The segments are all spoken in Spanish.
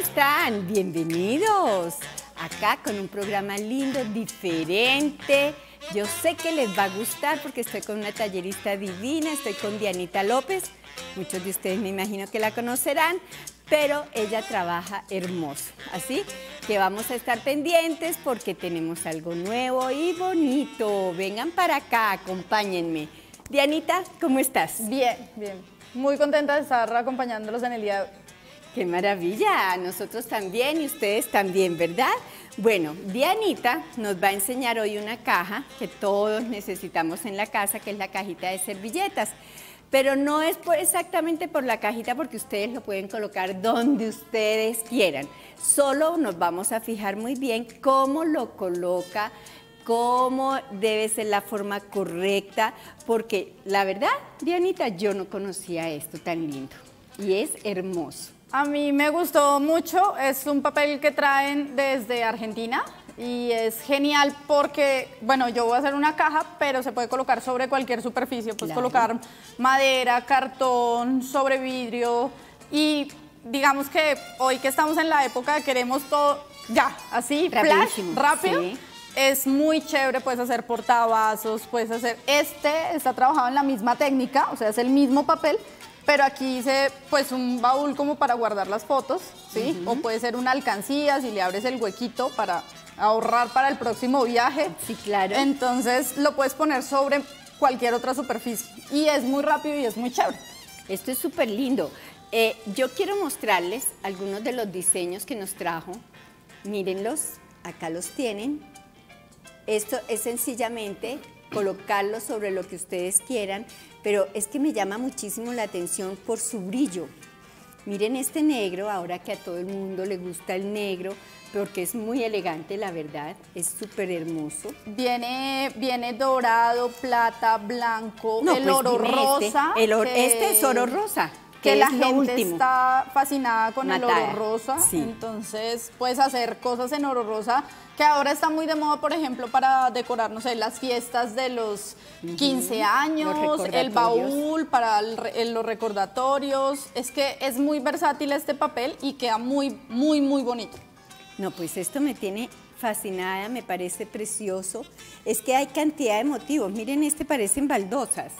Hola, ¿cómo están? Bienvenidos. Acá con un programa lindo, diferente. Yo sé que les va a gustar porque estoy con una tallerista divina, estoy con Dianita López. Muchos de ustedes me imagino que la conocerán, pero ella trabaja hermoso. Así que vamos a estar pendientes porque tenemos algo nuevo y bonito. Vengan para acá, acompáñenme. Dianita, ¿cómo estás? Bien, bien. Muy contenta de estar acompañándolos en el día. Qué maravilla, nosotros también y ustedes también, ¿verdad? Bueno, Dianita nos va a enseñar hoy una caja que todos necesitamos en la casa, que es la cajita de servilletas. Pero no es exactamente por la cajita porque ustedes lo pueden colocar donde ustedes quieran. Solo nos vamos a fijar muy bien cómo lo coloca, cómo debe ser la forma correcta, porque la verdad, Dianita, yo no conocía esto tan lindo y es hermoso. A mí me gustó mucho, es un papel que traen desde Argentina y es genial porque, bueno, yo voy a hacer una caja, pero se puede colocar sobre cualquier superficie, puedes colocar madera, cartón, sobre vidrio. Y digamos que hoy que estamos en la época de queremos todo ya, así, flash, rápido. Es muy chévere, puedes hacer portavasos, puedes hacer... Este está trabajado en la misma técnica, o sea, es el mismo papel, pero aquí hice pues un baúl como para guardar las fotos, ¿sí? O puede ser una alcancía si le abres el huequito para ahorrar para el próximo viaje. Sí, claro. Entonces lo puedes poner sobre cualquier otra superficie y es muy rápido y es muy chévere. Esto es súper lindo. Eh, yo quiero mostrarles algunos de los diseños que nos trajo. Mírenlos, acá los tienen. Esto es sencillamente colocarlo sobre lo que ustedes quieran pero es que me llama muchísimo la atención por su brillo. Miren este negro, ahora que a todo el mundo le gusta el negro, porque es muy elegante, la verdad, es súper hermoso. Viene, viene dorado, plata, blanco, el pues oro este, rosa. este es oro rosa que, la gente está fascinada con el oro rosa, entonces puedes hacer cosas en oro rosa que ahora está muy de moda, por ejemplo, para decorar, no sé, las fiestas de los 15 años, el baúl para los recordatorios, es que es muy versátil este papel y queda muy, muy, muy bonito. No, pues esto me tiene fascinada, me parece precioso. Es que hay cantidad de motivos. Miren, este parecen baldosas.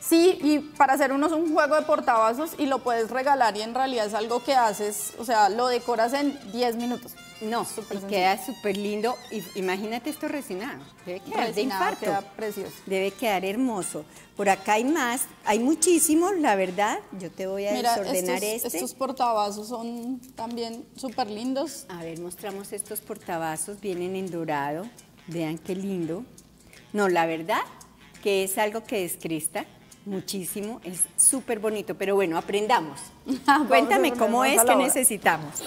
Sí, y para hacer unos un juego de portavasos y lo puedes regalar y en realidad es algo que haces, o sea, lo decoras en 10 minutos. No, super queda súper lindo. Imagínate esto resinado. Debe quedar de infarto. Queda precioso. Debe quedar hermoso. Por acá hay más, hay muchísimos, la verdad. Yo te voy a desordenar estos, este. Estos portavasos son también súper lindos. A ver, mostramos estos portavasos, vienen en dorado. Vean qué lindo. No, la verdad que es algo que descrista muchísimo, es súper bonito, pero bueno, aprendamos. Cuéntame cómo es que necesitamos.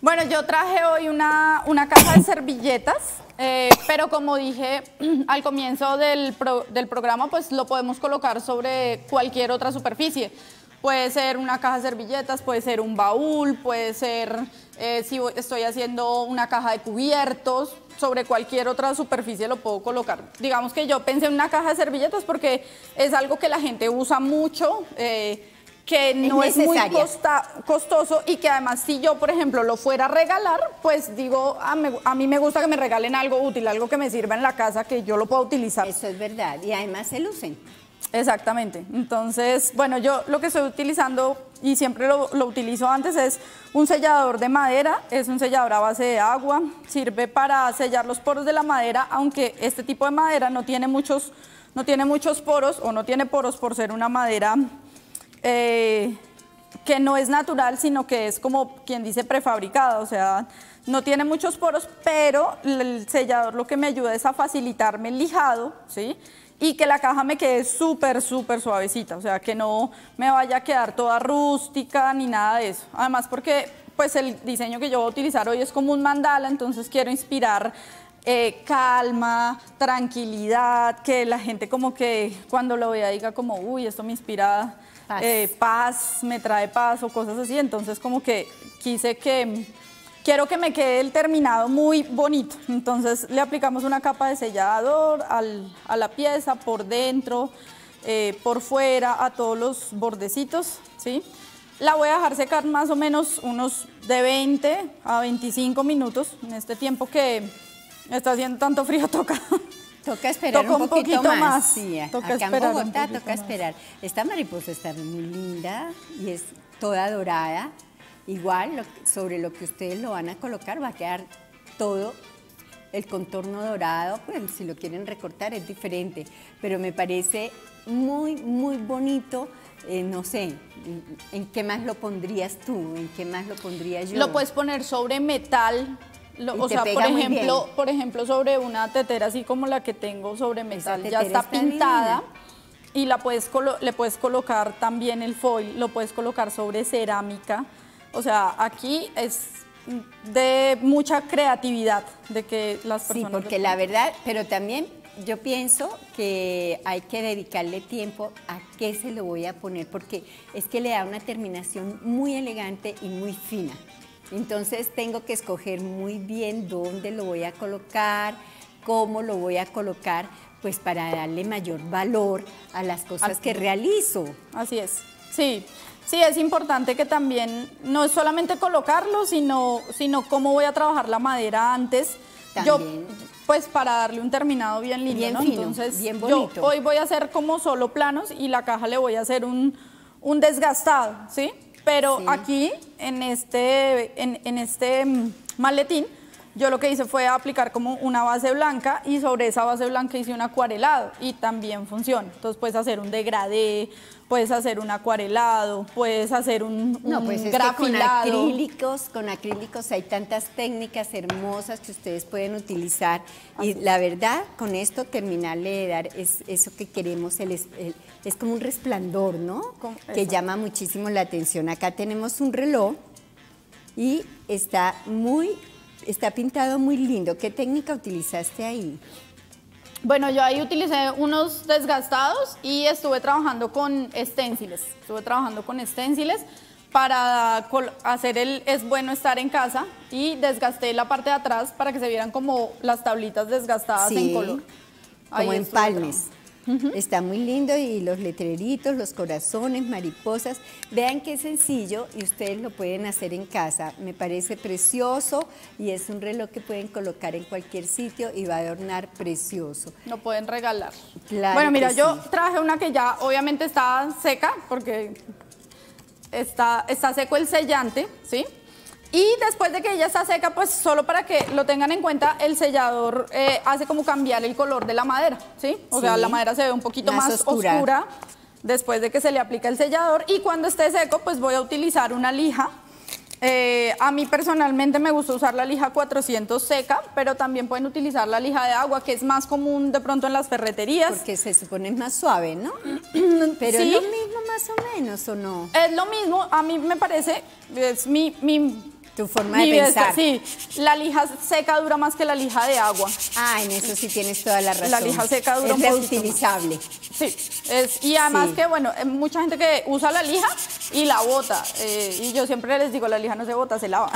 Bueno, yo traje hoy una, una caja de servilletas, eh, pero como dije al comienzo del, del programa, pues lo podemos colocar sobre cualquier otra superficie. Puede ser una caja de servilletas, puede ser un baúl, puede ser, eh, si estoy haciendo una caja de cubiertos, sobre cualquier otra superficie lo puedo colocar. Digamos que yo pensé en una caja de servilletas porque es algo que la gente usa mucho, eh, que no es, muy costoso y que además si yo, por ejemplo, lo fuera a regalar, pues digo, a, a, mí me gusta que me regalen algo útil, algo que me sirva en la casa, que yo lo pueda utilizar. Eso es verdad, y además se lucen. Exactamente. Entonces, bueno, yo lo que estoy utilizando y siempre lo, utilizo antes es un sellador de madera, es un sellador a base de agua, sirve para sellar los poros de la madera, aunque este tipo de madera no tiene muchos, no tiene muchos poros o no tiene poros por ser una madera eh, que no es natural, sino que es como quien dice prefabricada, o sea, no tiene muchos poros, pero el sellador lo que me ayuda es a facilitarme el lijado, ¿sí? Y que la caja me quede súper, súper suavecita, o sea, que no me vaya a quedar toda rústica ni nada de eso. Además porque pues el diseño que yo voy a utilizar hoy es como un mandala, entonces quiero inspirar eh, calma, tranquilidad, que la gente como que cuando lo vea diga como, uy, esto me inspira eh, paz me trae paz o cosas así, entonces como que quise que Quiero que me quede el terminado muy bonito, entonces le aplicamos una capa de sellador a la pieza por dentro, eh, por fuera, a todos los bordecitos, ¿sí? La voy a dejar secar más o menos unos de 20 a 25 minutos. En este tiempo que está haciendo tanto frío toca. Toca esperar Toca un un poquito poquito más. más. Sí, Toca acá en esperar un Bogotá toca más. esperar. Esta mariposa está muy linda y es toda dorada. Igual lo- sobre lo que ustedes lo van a colocar va a quedar todo el contorno dorado. Pues si lo quieren recortar es diferente, pero me parece muy, muy bonito. Eh, no sé, ¿en qué más lo pondrías tú? ¿En qué más lo pondría yo? Lo puedes poner sobre metal. lo- o sea, por ejemplo, por ejemplo, sobre una tetera así como la que tengo sobre metal, ya está está pintada y la puedes le puedes colocar también el foil, lo puedes colocar sobre cerámica. O sea, aquí es de mucha creatividad de que las Sí, personas porque la verdad, pero también yo pienso que hay que dedicarle tiempo a qué se lo voy a poner, porque es que le da una terminación muy elegante y muy fina. Entonces tengo que escoger muy bien dónde lo voy a colocar, cómo lo voy a colocar, pues para darle mayor valor a las cosas que realizo. Así es. Sí, sí, es importante que también no es solamente colocarlo, sino, sino cómo voy a trabajar la madera antes. Yo, También. pues para darle un terminado bien lindo, Bien ¿no? fino, Entonces, bien yo hoy voy a hacer como solo planos y la caja le voy a hacer un, un desgastado, ¿sí? Pero Sí. aquí, en este, en, en este mm, maletín, yo lo que hice fue aplicar como una base blanca y sobre esa base blanca hice un acuarelado y también funciona. Entonces puedes hacer un degradé, puedes hacer un acuarelado, puedes hacer un, No, un pues es que con grafilado. acrílicos, con acrílicos hay tantas técnicas hermosas que ustedes pueden utilizar y la verdad con esto terminarle de dar es eso que queremos, el es, el- es como un resplandor, ¿no? Con- que eso. llama muchísimo la atención. Acá tenemos un reloj y está muy, está pintado muy lindo. ¿Qué técnica utilizaste ahí? Bueno, yo ahí utilicé unos desgastados y estuve trabajando con esténciles. Estuve trabajando con esténciles para hacer el es bueno estar en casa y desgasté la parte de atrás para que se vieran como las tablitas desgastadas en color. Ahí Como Está muy lindo y los letreritos, los corazones, mariposas. Vean qué sencillo y ustedes lo pueden hacer en casa. Me parece precioso y es un reloj que pueden colocar en cualquier sitio y va a adornar precioso. Lo pueden regalar. Claro bueno, mira, yo sí. traje una que ya obviamente está seca porque está, está seco el sellante, ¿sí? Y después de que ella está seca, pues solo para que lo tengan en cuenta, el sellador eh, hace como cambiar el color de la madera, ¿sí? O sea, la madera se ve un poquito Más más, oscura. oscura. después de que se le aplica el sellador. Y cuando esté seco, pues voy a utilizar una lija. Eh, a mí personalmente me gusta usar la lija 400 seca, pero también pueden utilizar la lija de agua, que es más común de pronto en las ferreterías. Porque se supone más suave, ¿no? Pero Sí. es lo mismo más o menos, ¿o no? Es lo mismo, a mí me parece, es mi... mi Tu forma de pensar. Sí, la lija seca dura más que la lija de agua. Ah, en eso sí tienes toda la razón. La lija seca dura Es un reutilizable. Sí, es, y además Sí. que, bueno, hay mucha gente que usa la lija y la bota. eh, y yo siempre les digo, la lija no se bota, se lava.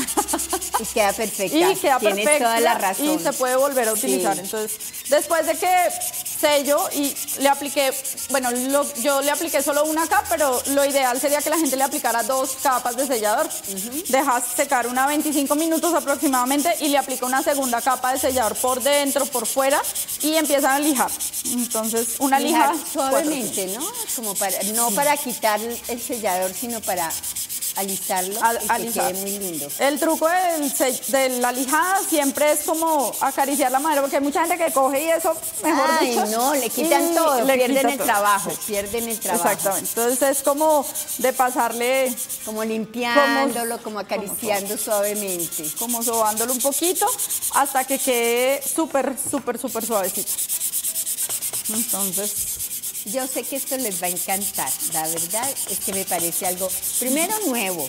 Y queda perfecta. y queda Tienes perfecta toda la razón. y se puede volver a Sí. utilizar. Entonces, después de que sello y le apliqué, bueno, lo- yo le apliqué solo una capa, pero lo ideal sería que la gente le aplicara dos capas de sellador. Dejas secar una 25 minutos aproximadamente y le aplica una segunda capa de sellador por dentro, por fuera y empiezan a lijar. Entonces, una lija suavemente, ¿no? Como para, no para quitar el sellador, sino para alisarlo Al- y que quede muy lindo. El truco del de la lijada siempre es como acariciar la madera, porque hay mucha gente que coge y eso, mejor Ay, dicho, no, le quitan todo, le pierden quita el todo. trabajo, pierden el trabajo. Exactamente. Entonces es como de pasarle, Como limpiándolo, como acariciando suavemente. como sobándolo un poquito, hasta que quede súper, súper, súper suavecito. Entonces, Yo sé que esto les va a encantar, la verdad es que me parece algo, primero nuevo,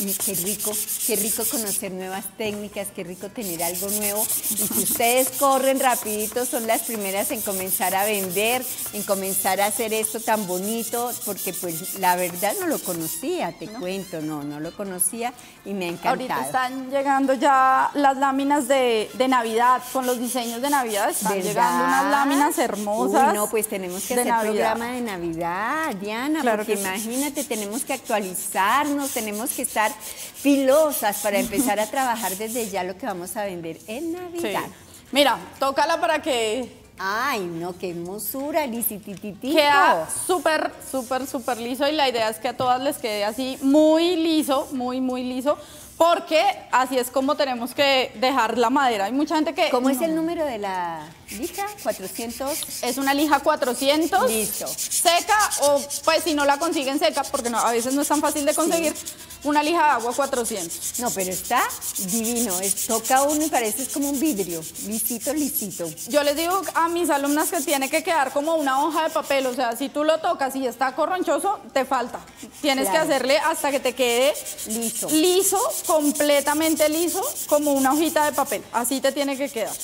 y qué rico, qué rico conocer nuevas técnicas, qué rico tener algo nuevo. Y si ustedes corren rapidito, son las primeras en comenzar a vender, en comenzar a hacer esto tan bonito, porque pues la verdad no lo conocía, te cuento, no, no lo conocía y me ha encantado. Ahorita están llegando ya las láminas de, Navidad, con los diseños de Navidad, están llegando unas láminas hermosas. Uy, no, pues tenemos que hacer programa de Navidad, Diana, porque imagínate, tenemos que actualizarnos, tenemos que estar filosas para empezar a trabajar desde ya lo que vamos a vender en Navidad. Mira, tócala para que Ay, no, qué hermosura, lisitititito. Queda súper, súper, súper liso y la idea es que a todas les quede así muy liso, muy, muy liso, porque así es como tenemos que dejar la madera. Hay mucha gente que... ¿Cómo es el número de la lija? ¿400? Es una lija 400. Listo. Seca o pues si no la consiguen seca, porque no, a veces no es tan fácil de conseguir. Una lija de agua 400. No, pero está divino. Es, toca uno y parece como un vidrio. Lisito, lisito. Yo les digo a mis alumnas que tiene que quedar como una hoja de papel. O sea, si tú lo tocas y está corronchoso, te falta. Tienes que hacerle hasta que te quede liso. Liso, completamente liso, como una hojita de papel. Así te tiene que quedar.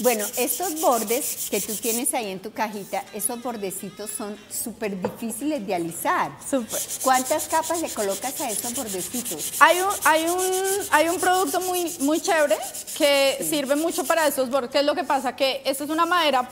Bueno, estos bordes que tú tienes ahí en tu cajita, esos bordecitos son súper difíciles de alisar. Súper. ¿Cuántas capas le colocas a esos bordecitos? Hay un, hay un, hay un producto muy, muy chévere que sirve mucho para esos bordes. ¿Qué es lo que pasa? Que esta es una madera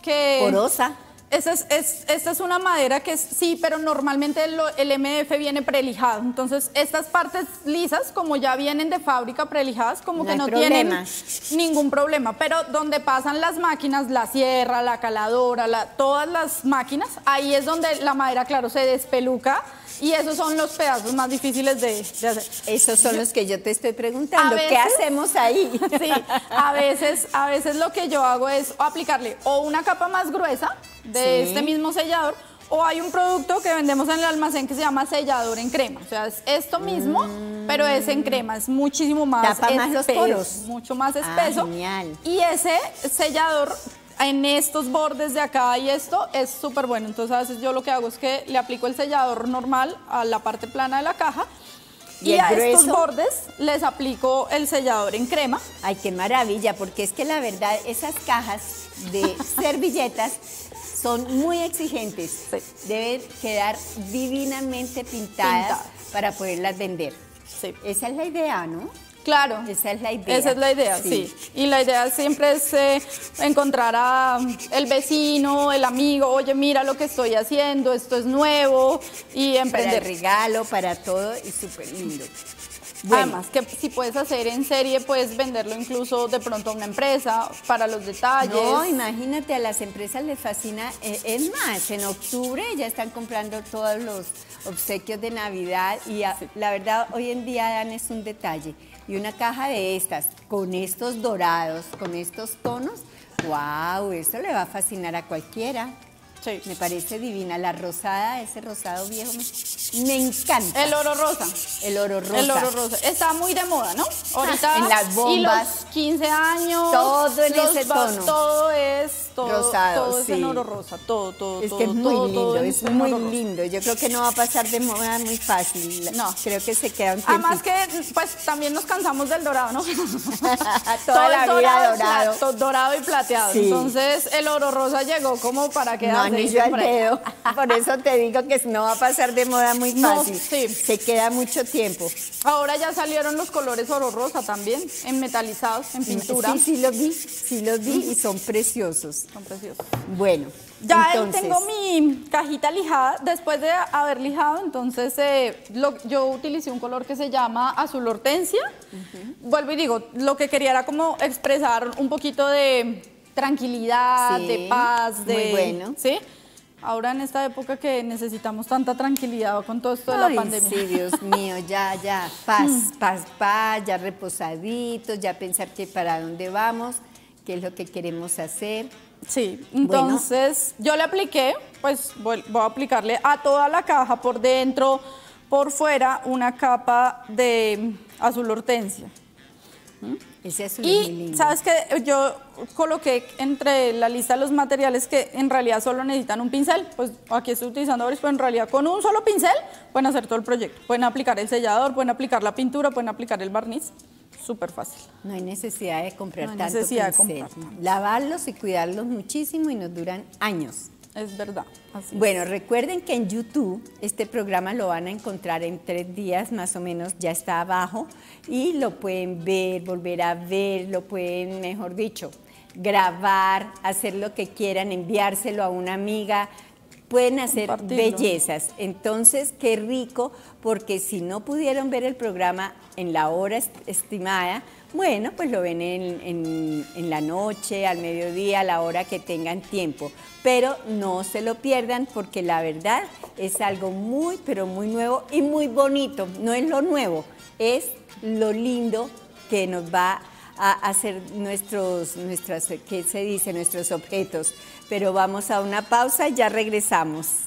que... Porosa. Esta es, esta es una madera que es, sí, pero normalmente el, MDF viene prelijado. Entonces, estas partes lisas, como ya vienen de fábrica prelijadas, como que no tienen ningún problema. Pero donde pasan las máquinas, la sierra, la caladora, la, todas las máquinas, ahí es donde la madera, claro, se despeluca y esos son los pedazos más difíciles de, hacer. Esos son los que yo te estoy preguntando. ¿Qué hacemos ahí? Sí, a veces, a veces lo que yo hago es aplicarle o una capa más gruesa de este mismo sellador o hay un producto que vendemos en el almacén que se llama sellador en crema. O sea, es esto mismo, pero es en crema, es muchísimo más Tapa más los poros. Mucho más espeso. Ah, genial. Y ese sellador en estos bordes de acá y esto es súper bueno. Entonces a veces yo lo que hago es que le aplico el sellador normal a la parte plana de la caja y, a estos bordes les aplico el sellador en crema. Ay, qué maravilla, porque es que la verdad esas cajas de servilletas son muy exigentes. Deben quedar divinamente pintadas, para poderlas vender. Esa es la idea, ¿no? Claro. Esa es la idea. Esa es la idea, sí. Y la idea siempre es eh, encontrar a el vecino, el amigo, oye, mira lo que estoy haciendo, esto es nuevo y emprender. Para regalo, para todo y súper lindo. Además, que si puedes hacer en serie, puedes venderlo incluso de pronto a una empresa para los detalles. No, imagínate, a las empresas les fascina. Eh, es más, en octubre ya están comprando todos los obsequios de Navidad y la verdad, hoy en día dan es un detalle y una caja de estas con estos dorados, con estos tonos, wow, eso le va a fascinar a cualquiera. Sí. Me parece divina. La rosada, ese rosado viejo, me, encanta. El oro rosa. El oro rosa. El oro rosa. Está muy de moda, ¿no? Ahorita. en las bombas. Y los 15 años. Todo en ese tono. Todo es todo, Rosado, todo es en oro rosa. Todo, todo, es todo. que es muy lindo, es muy lindo. Yo creo que no va a pasar de moda muy fácil. No. Creo que se queda un tiempo. Además que, pues, también nos cansamos del dorado, ¿no? Toda la vida dorado. dorado y plateado. Entonces, el oro rosa llegó como para quedarse por eso te digo que no va a pasar de moda muy fácil. Se queda mucho tiempo. Ahora ya salieron los colores oro rosa también, en metalizados, en pintura. Sí, sí los vi, sí los vi y son preciosos. Son preciosos. Bueno. Ya tengo mi cajita lijada. Después de haber lijado, entonces eh, yo utilicé un color que se llama azul hortensia. Vuelvo y digo, lo que quería era como expresar un poquito de tranquilidad, de paz, de... Muy bueno. ¿Sí? Ahora en esta época que necesitamos tanta tranquilidad con todo esto de la pandemia. Sí, Dios mío, ya, ya, paz, paz, paz, ya reposaditos, ya pensar que para dónde vamos, qué es lo que queremos hacer. Sí, entonces yo le apliqué, pues voy, a aplicarle a toda la caja por dentro, por fuera, una capa de azul hortensia. Ese azul y es muy lindo. sabes que yo coloqué entre la lista de los materiales que en realidad solo necesitan un pincel, pues aquí estoy utilizando varios, pero en realidad con un solo pincel pueden hacer todo el proyecto. Pueden aplicar el sellador, pueden aplicar la pintura, pueden aplicar el barniz, súper fácil. No hay necesidad de comprar No hay tanto necesidad de comprar tanto. Lavarlos y cuidarlos muchísimo y nos duran años. Es verdad. Así es. Bueno, recuerden que en YouTube este programa lo van a encontrar en tres días más o menos, ya está abajo y lo pueden ver, volver a ver, lo pueden, mejor dicho, grabar, hacer lo que quieran, enviárselo a una amiga, pueden hacer bellezas. Entonces, qué rico, porque si no pudieron ver el programa en la hora est- estimada, bueno, pues lo ven en, en- en la noche, al mediodía, a la hora que tengan tiempo. Pero no se lo pierdan porque la verdad es algo muy, pero muy nuevo y muy bonito. No es lo nuevo, es lo lindo que nos va a hacer nuestros, nuestras, ¿qué se dice? Nuestros objetos. Pero vamos a una pausa y ya regresamos.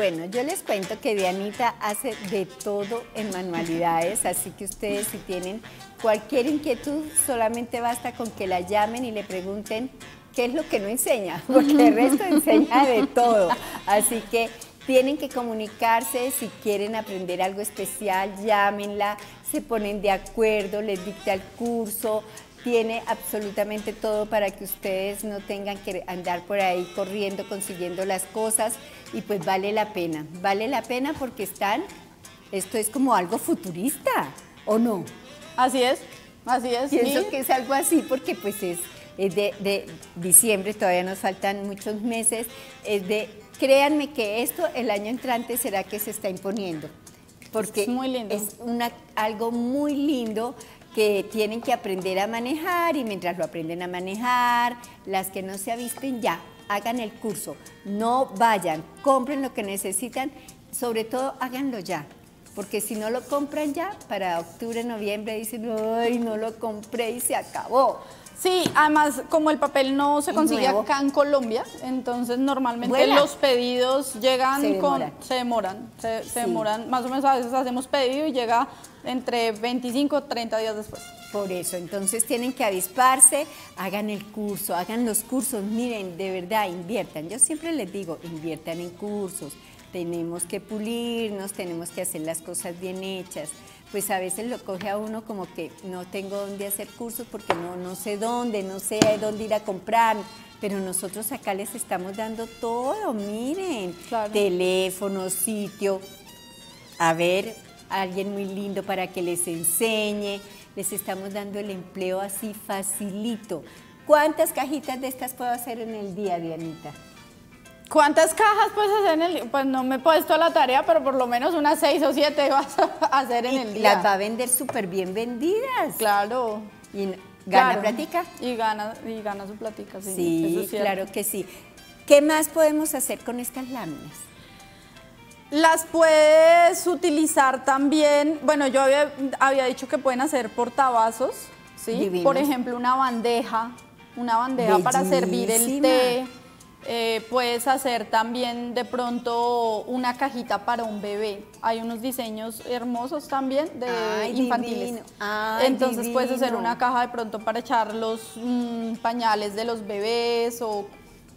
Bueno, yo les cuento que Dianita hace de todo en manualidades, así que ustedes si tienen cualquier inquietud, solamente basta con que la llamen y le pregunten qué es lo que no enseña, porque el resto enseña de todo. Así que tienen que comunicarse, si quieren aprender algo especial, llámenla, se ponen de acuerdo, les dicta el curso, tiene absolutamente todo para que ustedes no tengan que andar por ahí corriendo, consiguiendo las cosas y pues vale la pena, vale la pena porque están, esto es como algo futurista, ¿o no? Así es, así es. Pienso y- que es algo así porque pues es, es de, de diciembre, todavía nos faltan muchos meses, es de, créanme que esto el año entrante será que se está imponiendo, porque Es muy lindo. es una, algo muy lindo que tienen que aprender a manejar y mientras lo aprenden a manejar, las que no se avisten ya, hagan el curso, no vayan, compren lo que necesitan, sobre todo háganlo ya, porque si no lo compran ya, para octubre, noviembre dicen, ay, no lo compré y se acabó. Sí, además, como el papel no se consigue nuevo. acá en Colombia, entonces normalmente Vuela. los pedidos llegan Se con. Se demoran. Se, se Sí. demoran. Más o menos a veces hacemos pedido y llega entre 25 o 30 días después. Por eso, entonces tienen que avisparse, hagan el curso, hagan los cursos, miren, de verdad, inviertan. Yo siempre les digo, inviertan en cursos, tenemos que pulirnos, tenemos que hacer las cosas bien hechas. Pues a veces lo coge a uno como que no tengo dónde hacer cursos porque no, no sé dónde, no sé dónde ir a comprar. Pero nosotros acá les estamos dando todo, miren, Claro. teléfono, sitio, a ver, alguien muy lindo para que les enseñe. Les estamos dando el empleo así facilito. ¿Cuántas cajitas de estas puedo hacer en el día, Dianita? ¿Cuántas cajas puedes hacer en el día? Pues no me he puesto a la tarea, pero por lo menos unas 6 o 7 vas a hacer en el día. Las va a vender súper bien vendidas. Claro. Y gana Claro. platica. Y gana, y gana su platica, sí. Sí, eso es claro que sí. ¿Qué más podemos hacer con estas láminas? Las puedes utilizar también, bueno, yo había, había dicho que pueden hacer portavasos, ¿sí? Divinos. Por ejemplo, una bandeja, una bandeja para servir el té. Eh, puedes hacer también de pronto una cajita para un bebé. Hay unos diseños hermosos también de Ay, infantiles. Ay, Entonces puedes hacer una caja de pronto para echar los mm, pañales de los bebés o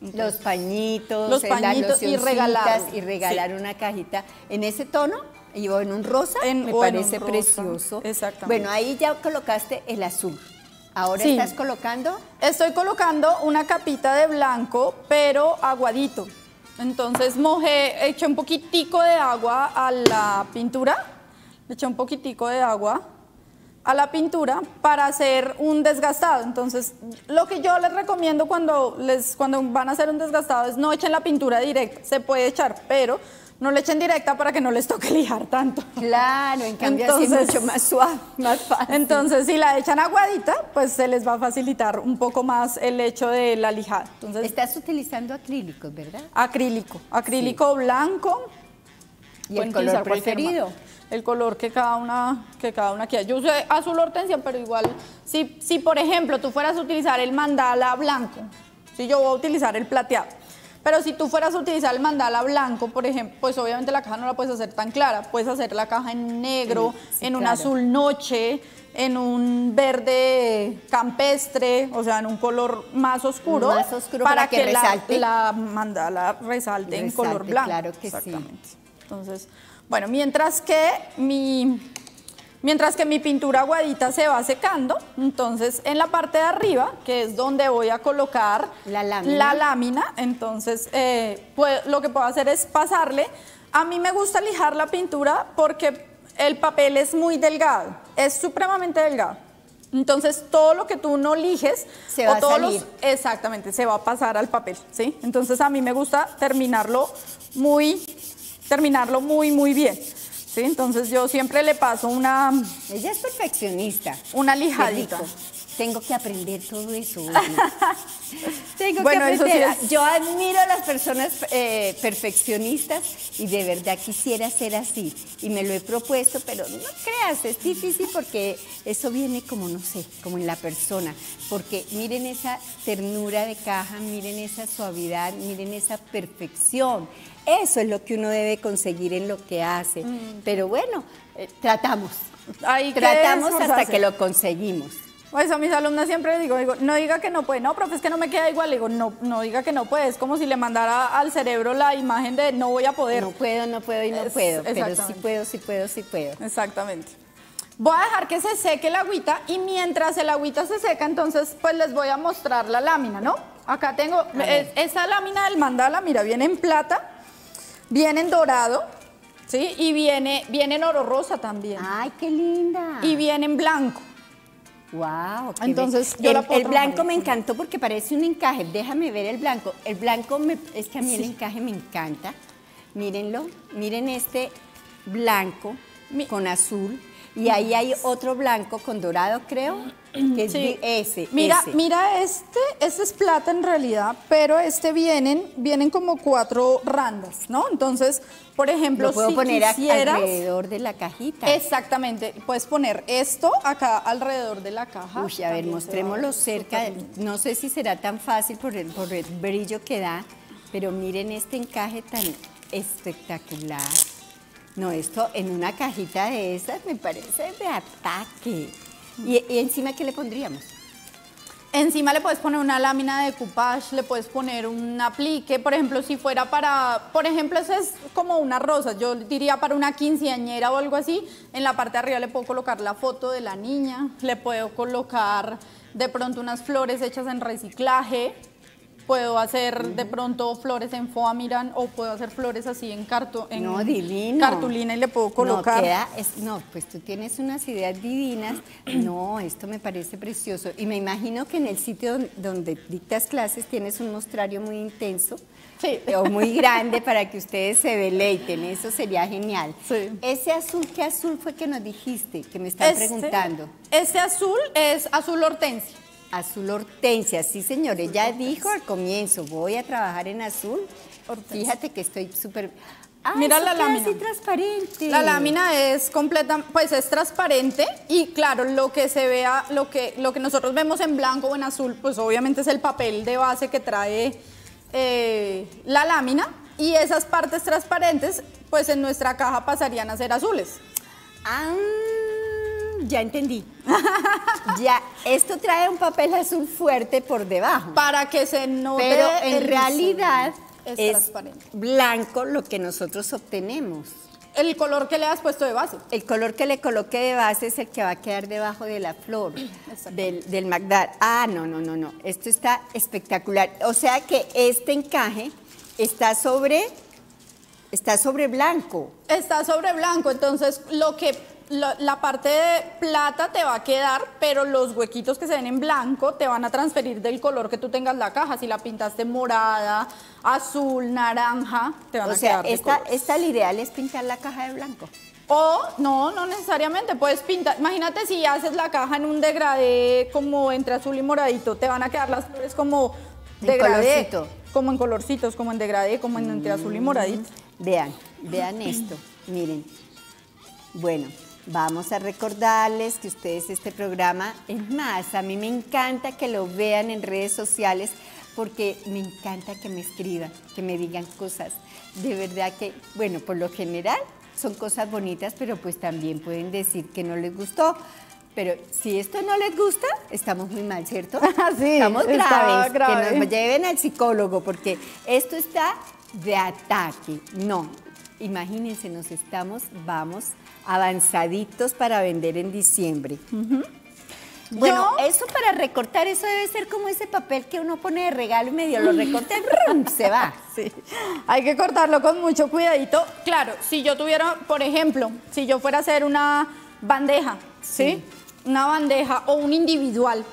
Los pañitos, Los eh, las y regalar, y regalar una cajita en ese tono y o en un rosa, En- me parece rosa, precioso. exactamente. Bueno, ahí ya colocaste el azul. Ahora Sí. estás colocando Estoy colocando una capita de blanco, pero aguadito. Entonces mojé, eché un poquitico de agua a la pintura, le eché un poquitico de agua a la pintura para hacer un desgastado. Entonces, lo que yo les recomiendo cuando, les, cuando van a hacer un desgastado es no echen la pintura directa, se puede echar, pero no le echen directa para que no les toque lijar tanto. Claro, en cambio así es mucho más suave, más fácil. Entonces, si la echan aguadita, pues se les va a facilitar un poco más el hecho de la lijada. Entonces, Estás utilizando acrílicos, ¿verdad? acrílico, acrílico blanco. ¿Y el color preferido? El color que cada una que cada una quiera. Yo usé azul hortensia, pero igual, si, si por ejemplo tú fueras a utilizar el mandala blanco, si yo voy a utilizar el plateado, pero si tú fueras a utilizar el mandala blanco, por ejemplo, pues obviamente la caja no la puedes hacer tan clara, puedes hacer la caja en negro, Sí, en un azul noche, en un verde campestre, o sea, en un color más oscuro, Más oscuro para que la- resalte. la, mandala resalte, en color blanco. claro que sí. Exactamente. Entonces, bueno, mientras que mi mientras que mi pintura aguadita se va secando, entonces en la parte de arriba, que es donde voy a colocar La lámina. la lámina, entonces eh, pues, lo que puedo hacer es pasarle. A mí me gusta lijar la pintura porque el papel es muy delgado, es supremamente delgado. Entonces todo lo que tú no lijes Se va a todos los- salir. exactamente se va a pasar al papel, ¿sí? Entonces a mí me gusta terminarlo muy terminarlo muy muy bien, ¿sí? Entonces yo siempre le paso una Ella es perfeccionista. una lijadita. Tengo que aprender todo eso. Tengo Bueno, que eso sí aprender. es- Yo admiro a las personas eh, perfeccionistas y de verdad quisiera ser así. Y me lo he propuesto, pero no creas, es difícil porque eso viene como, no sé, como en la persona. Porque miren esa ternura de caja, miren esa suavidad, miren esa perfección. Eso es lo que uno debe conseguir en lo que hace. Mm. Pero bueno, eh, tratamos. Tratamos hasta que lo conseguimos. Pues a mis alumnas siempre les digo, digo, no diga que no puede, no, profe, es que no me queda igual, Le digo, no, no diga que no puede, es como si le mandara al cerebro la imagen de no voy a poder. No puedo, no puedo y no Es- puedo, pero sí puedo, sí puedo, sí puedo. Exactamente. Voy a dejar que se seque el agüita y mientras el agüita se seca, entonces pues les voy a mostrar la lámina, ¿no? Acá tengo, es- esa lámina del mandala, mira, viene en plata, viene en dorado, ¿sí? Y viene, viene en oro rosa también. Ay, qué linda. Y viene en blanco. Wow. qué Entonces, yo la el, puedo el blanco me encantó porque parece un encaje. Déjame ver el blanco. El blanco me- es que a mí el encaje me encanta. Mírenlo, miren este blanco Mi- con azul y ahí hay otro blanco con dorado, creo, que es Sí. di- ese. Mira, ese. mira este, este es plata en realidad, pero este vienen, vienen como cuatro randas, ¿no? Entonces, por ejemplo, Lo puedo si poner quisieras, alrededor de la cajita. exactamente, puedes poner esto acá alrededor de la caja. Uy, a ver, mostrémoslo cerca. No sé si será tan fácil por el, por el brillo que da, pero miren este encaje tan espectacular. No, esto en una cajita de esas me parece de ataque. ¿Y, y encima qué le pondríamos? Encima le puedes poner una lámina de coupage, le puedes poner un aplique, por ejemplo, si fuera para, por ejemplo, eso es como una rosa, yo diría para una quinceañera o algo así, en la parte de arriba le puedo colocar la foto de la niña, le puedo colocar de pronto unas flores hechas en reciclaje, puedo hacer de pronto flores en foamiran o puedo hacer flores así en, carto, en no, cartulina y le puedo colocar. No, queda- es- no, pues tú tienes unas ideas divinas. No, esto me parece precioso. Y me imagino que en el sitio don- donde dictas clases tienes un mostrario muy intenso. Sí. O muy grande para que ustedes se deleiten. Eso sería genial. Sí. Ese azul, ¿qué azul fue que nos dijiste? Que me están Este- preguntando. Este azul es azul hortensia. Azul hortensia, sí señor, ella dijo al comienzo, voy a trabajar en azul. Hortensia. Fíjate que estoy súper... Ah, Mira la lámina. así transparente. La lámina es completa, pues es transparente y claro, lo que se vea, lo que, lo que nosotros vemos en blanco o en azul, pues obviamente es el papel de base que trae eh, la lámina y esas partes transparentes, pues en nuestra caja pasarían a ser azules. Ah, ya entendí. ya, esto trae un papel azul fuerte por debajo. Para que se note. Pero en el realidad es, es transparente. blanco lo que nosotros obtenemos. El color que le has puesto de base. El color que le coloque de base es el que va a quedar debajo de la flor, del, del Magdar. Ah, no, no, no, no. Esto está espectacular. O sea que este encaje está sobre, está sobre blanco. Está sobre blanco, entonces lo que la, la parte de plata te va a quedar, pero los huequitos que se ven en blanco te van a transferir del color que tú tengas la caja. Si la pintaste morada, azul, naranja, te van O a sea, quedar esta, colores. esta el ideal es pintar la caja de blanco. O no, no necesariamente, puedes pintar. Imagínate si haces la caja en un degradé como entre azul y moradito, te van a quedar las flores como En degradé, colorcito. como en colorcitos, como en degradé, como en entre azul y moradito. Vean, vean esto, miren. Bueno, vamos a recordarles que ustedes este programa, es más, a mí me encanta que lo vean en redes sociales porque me encanta que me escriban, que me digan cosas. De verdad que, bueno, por lo general son cosas bonitas, pero pues también pueden decir que no les gustó. Pero si esto no les gusta, estamos muy mal, ¿cierto? Sí, estamos graves. grave. Que nos lleven al psicólogo porque esto está de ataque. No, imagínense, nos estamos, vamos avanzaditos para vender en diciembre. Bueno, Yo- eso para recortar, eso debe ser como ese papel que uno pone de regalo y medio lo recorta y se va. Sí, hay que cortarlo con mucho cuidadito. Claro, si yo tuviera, por ejemplo, si yo fuera a hacer una bandeja, ¿sí? Una bandeja o un individual,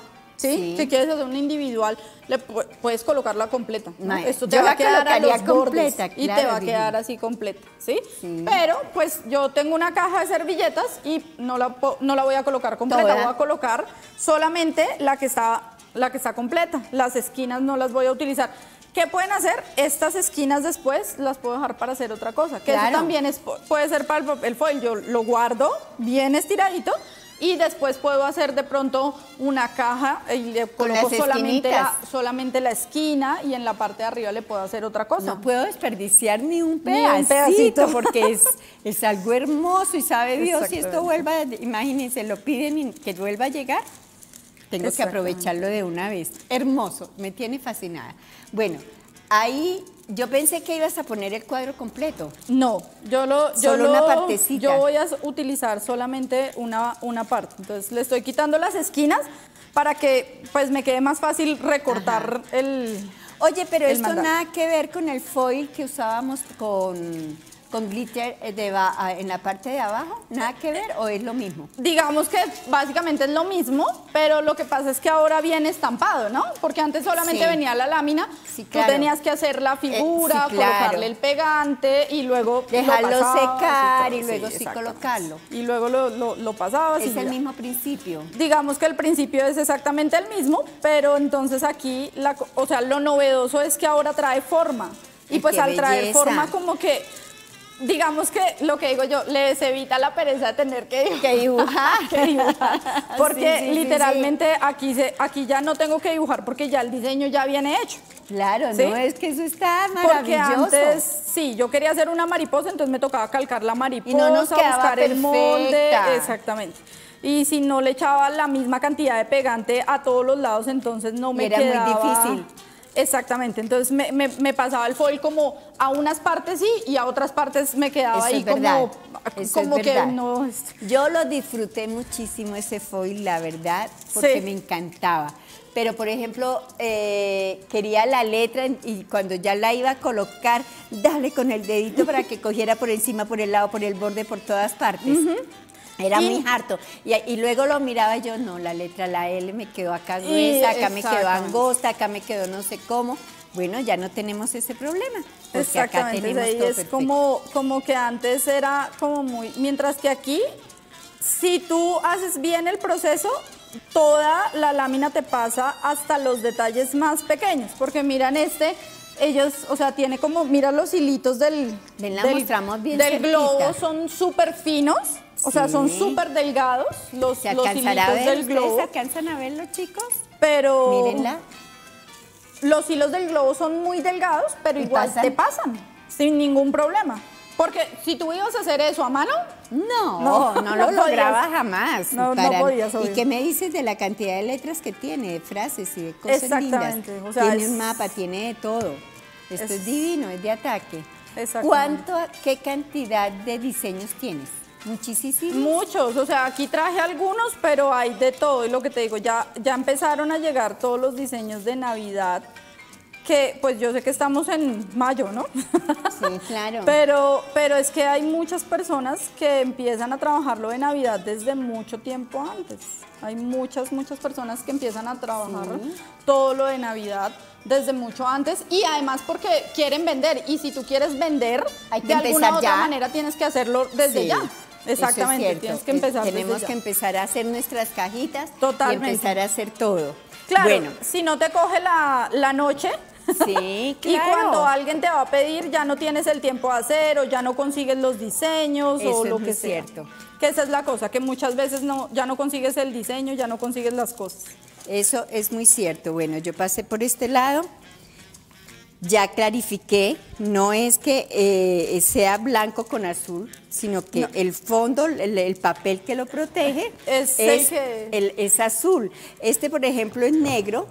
¿sí? Si quieres hacer un individual, le pu- puedes colocarla completa. ¿no? Esto te yo va a quedar a los bordes completa, y te claro, va a quedar así completa, ¿sí? Sí. Pero pues yo tengo una caja de servilletas y no la, no la voy a colocar completa, Toda. voy a colocar solamente la que está la que está completa. Las esquinas no las voy a utilizar. ¿Qué pueden hacer? Estas esquinas después las puedo dejar para hacer otra cosa. Que Claro. eso también es, puede ser para el foil. Yo lo guardo bien estiradito y después puedo hacer de pronto una caja y le coloco solamente la, esquinitas. solamente la esquina y en la parte de arriba le puedo hacer otra cosa. No puedo desperdiciar ni un Ni un pedacito, pedacito. porque es, es algo hermoso y sabe Dios si esto vuelva, imagínense, lo piden y que vuelva a llegar. Tengo que aprovecharlo de una vez. Hermoso, me tiene fascinada. Bueno, ahí yo pensé que ibas a poner el cuadro completo. No, yo lo, yo Solo lo- una partecita. Yo voy a utilizar solamente una, una parte. Entonces le estoy quitando las esquinas para que pues me quede más fácil recortar el. Oye, pero esto nada que ver con el foil que usábamos con, con glitter eh, de en la parte de abajo. ¿Nada que ver o es lo mismo? Digamos que básicamente es lo mismo, pero lo que pasa es que ahora viene estampado, ¿no? Porque antes solamente Sí. venía la lámina, Sí, tú claro. tenías que hacer la figura, sí, claro. colocarle el pegante y luego lo Dejarlo pasabas secar y luego sí colocarlo. Y luego lo, lo, lo pasabas y Es el ya. mismo principio. Digamos que el principio es exactamente el mismo, pero entonces aquí, la, o sea, lo novedoso es que ahora trae forma. Y pues al traer belleza. forma como que, digamos que lo que digo yo, les evita la pereza de tener que dibujar. Que dibujar. que dibujar. Porque Sí, sí, sí, literalmente Aquí, se, aquí ya no tengo que dibujar porque ya el diseño ya viene hecho. Claro, no es que eso está Porque maravilloso. antes, sí, yo quería hacer una mariposa, entonces me tocaba calcar la mariposa, Y no nos buscar el molde, perfecta. exactamente. Y si no le echaba la misma cantidad de pegante a todos los lados, entonces no me era muy quedaba... difícil. Exactamente, entonces me, me- me pasaba el foil como a unas partes sí y a otras partes me quedaba Eso ahí es como, como es que no... Yo lo disfruté muchísimo ese foil, la verdad, porque Sí. me encantaba. Pero, por ejemplo, eh, quería la letra y cuando ya la iba a colocar, dale con el dedito para que cogiera por encima, por el lado, por el borde, por todas partes. Era Y- muy harto. Y, y luego lo miraba yo, no, la letra, la L me quedó acá gruesa, acá me quedó angosta, acá me quedó no sé cómo. Bueno, ya no tenemos ese problema. Porque acá Exactamente, tenemos ahí todo es perfecto. como, como que antes era como muy... Mientras que aquí, si tú haces bien el proceso, toda la lámina te pasa hasta los detalles más pequeños. Porque miran este, ellos, o sea, tiene como, mira los hilitos del... Ven, la del, mostramos bien Del cerquita. globo son súper finos, o sea, son súper delgados los, ¿Se los a hilitos ver? del ¿Ustedes globo. alcanzan a verlo, chicos? Pero... Mírenla. Los hilos del globo son muy delgados, pero ¿Y igual pasan? te pasan sin ningún problema. Porque si tú ibas a hacer eso a mano, No, No, no, no lo podías. lograba jamás. No, no podías, ¿Y qué me dices de la cantidad de letras que tiene, de frases y de cosas Exactamente, lindas? o sea, tiene es- un mapa, tiene de todo. Esto es, Es- divino, es de ataque. Exactamente. ¿Cuánto, qué cantidad de diseños tienes? Muchísimos. muchos, o sea, aquí traje algunos, pero hay de todo. Y lo que te digo, ya, ya empezaron a llegar todos los diseños de Navidad. que pues yo sé que estamos en mayo, ¿no? Sí, claro. pero, pero es que hay muchas personas que empiezan a trabajarlo de Navidad desde mucho tiempo antes. Hay muchas, muchas personas que empiezan a trabajar todo lo de Navidad desde mucho antes y además porque quieren vender y si tú quieres vender Hay que de alguna empezar otra manera tienes que hacerlo desde Sí, ya. Es Exactamente, tienes que empezar Tenemos que empezar a hacer nuestras cajitas Totalmente. y empezar a hacer todo. Claro, Bueno, si no te coge la, la noche, sí, Y claro. cuando alguien te va a pedir, ya no tienes el tiempo de hacer o ya no consigues los diseños Eso o lo que sea. cierto. Que esa es la cosa, que muchas veces no, ya no consigues el diseño, ya no consigues las cosas. Eso es muy cierto. Bueno, yo pasé por este lado, ya clarifiqué, no es que eh, sea blanco con azul, sino que No. el fondo, el, el papel que lo protege Es el que- el- es azul. Este, por ejemplo, es negro.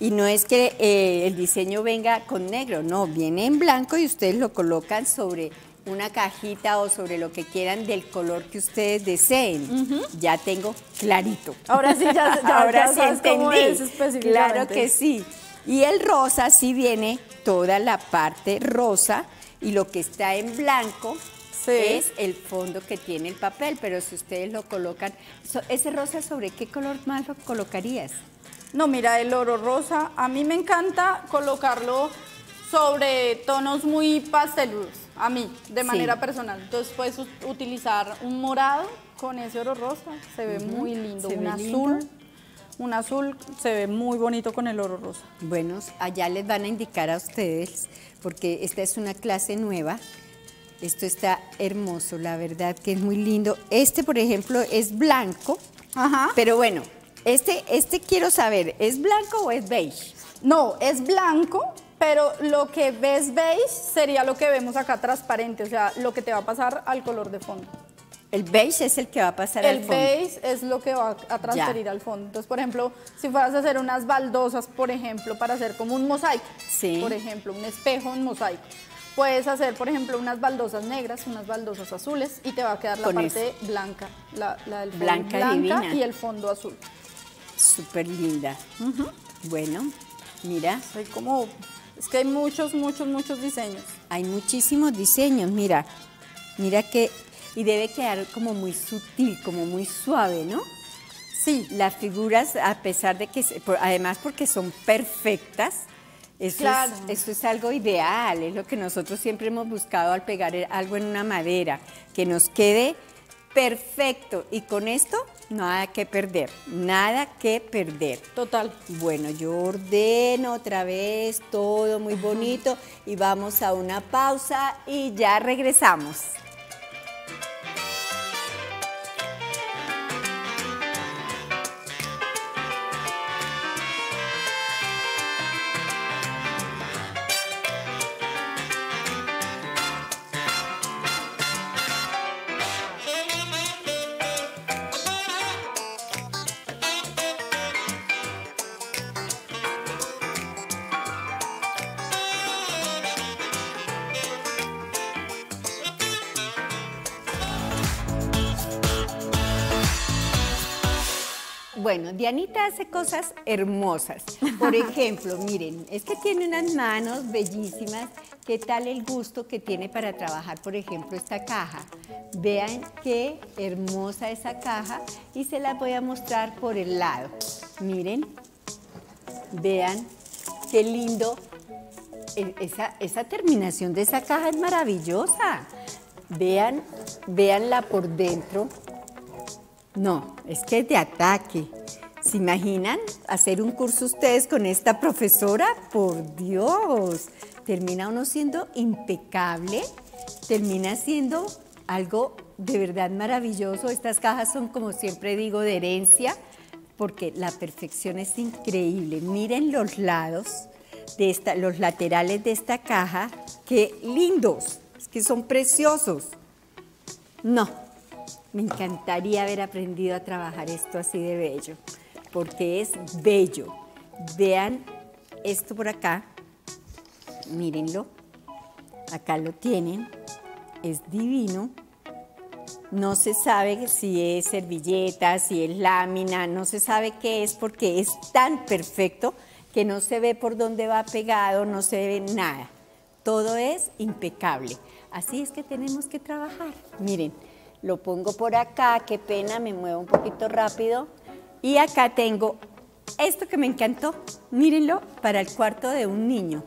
Y no es que eh, el diseño venga con negro, no, viene en blanco y ustedes lo colocan sobre una cajita o sobre lo que quieran del color que ustedes deseen. Ya tengo clarito. Ahora sí, ya- ya- Ahora ya sí sabes cómo entendí. es específicamente. Claro que sí. Y el rosa sí viene toda la parte rosa y lo que está en blanco Sí. es el fondo que tiene el papel, pero si ustedes lo colocan, so- ese rosa sobre qué color más lo colocarías? No, mira, el oro rosa, a mí me encanta colocarlo sobre tonos muy pasteludos, a mí, de Sí. manera personal. Entonces puedes utilizar un morado con ese oro rosa, se ve muy lindo. se un azul, lindo. Un azul se ve muy bonito con el oro rosa. Bueno, allá les van a indicar a ustedes, porque esta es una clase nueva. Esto está hermoso, la verdad que es muy lindo. Este, por ejemplo, es blanco, Ajá. pero bueno, este, este quiero saber, ¿es blanco o es beige? No, es blanco, pero lo que ves beige sería lo que vemos acá transparente, o sea, lo que te va a pasar al color de fondo. El beige es el que va a pasar El al fondo. beige es lo que va a transferir al fondo. Entonces, por ejemplo, si fueras a hacer unas baldosas, por ejemplo, para hacer como un mosaico, Sí. por ejemplo, un espejo en mosaico, puedes hacer, por ejemplo, unas baldosas negras, unas baldosas azules y te va a quedar la Con parte blanca, la, la del fondo Blanca divina. y el fondo azul. Súper linda. Bueno, mira, Hay como, es que hay muchos, muchos, muchos diseños. hay muchísimos diseños, mira. Mira que, y debe quedar como muy sutil, como muy suave, ¿no? Sí, las figuras, a pesar de que, además porque son perfectas, eso, Claro. es, eso es algo ideal, es lo que nosotros siempre hemos buscado al pegar algo en una madera, que nos quede perfecto. Y con esto, nada que perder, nada que perder. Total. Bueno, yo ordeno otra vez todo muy bonito y vamos a una pausa y ya regresamos. Dianita hace cosas hermosas. Por ejemplo, miren, es que tiene unas manos bellísimas. ¿Qué tal el gusto que tiene para trabajar, por ejemplo, esta caja? Vean qué hermosa esa caja y se la voy a mostrar por el lado. Miren, vean qué lindo. E- Esa, esa terminación de esa caja es maravillosa. Vean, véanla por dentro. No, es que es de ataque. ¿Se imaginan hacer un curso ustedes con esta profesora? Por Dios, termina uno siendo impecable, termina siendo algo de verdad maravilloso. Estas cajas son, como siempre digo, de herencia, porque la perfección es increíble. Miren los lados, de esta, los laterales de esta caja, qué lindos, es que son preciosos. No, me encantaría haber aprendido a trabajar esto así de bello, porque es bello. Vean esto por acá, mírenlo, acá lo tienen, es divino. No se sabe si es servilleta, si es lámina, no se sabe qué es porque es tan perfecto que no se ve por dónde va pegado, no se ve nada. Todo es impecable. Así es que tenemos que trabajar. Miren, lo pongo por acá, qué pena, me muevo un poquito rápido. Y acá tengo esto que me encantó, mírenlo, para el cuarto de un niño.